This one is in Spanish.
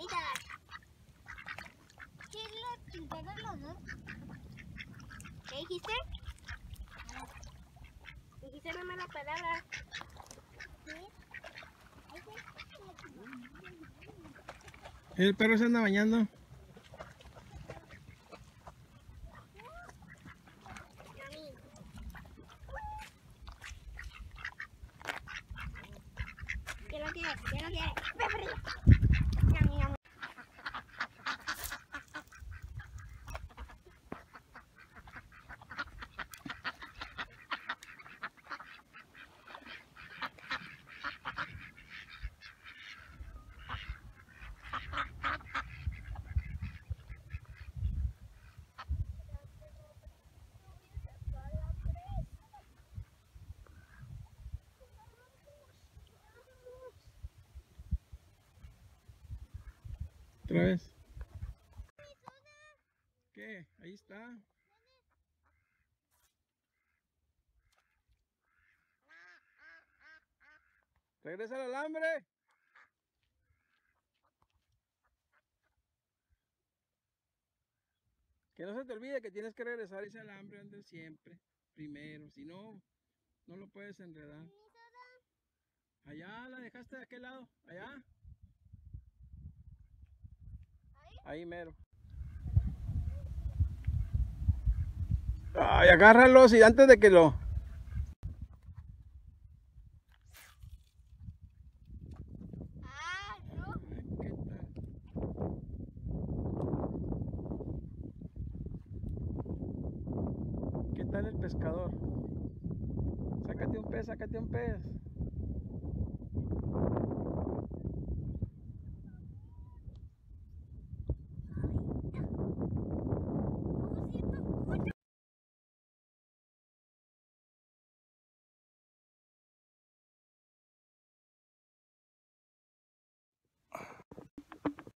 patitas. ¿Qué los dos? ¿Qué dijiste? Dijiste no me la palabra. El perro se anda bañando. ¿Quién lo quiere? ¿Quién lo quiere? Otra vez. ¿Qué? Ahí está. Regresa al alambre. Que no se te olvide que tienes que regresar ese alambre donde siempre, primero, si no, no lo puedes enredar. Allá la dejaste de aquel lado, allá. Ahí mero. Ay, agárralos y antes de que lo... ¿Qué tal el pescador? Sácate un pez, sácate un pez.